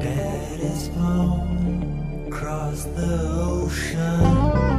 Daddy's flown across the ocean.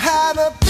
have a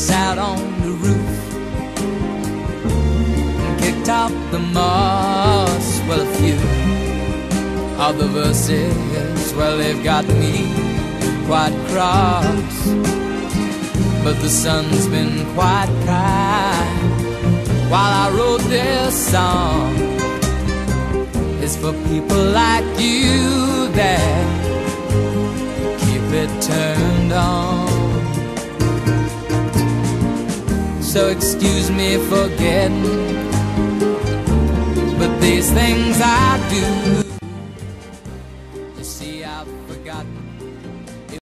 I sat on the roof and kicked out the moss. Well, a few of the verses, well, they've got me quite cross. But the sun's been quite kind while I wrote this song. It's for people like you that keep it turned on. So excuse me for getting, but these things I do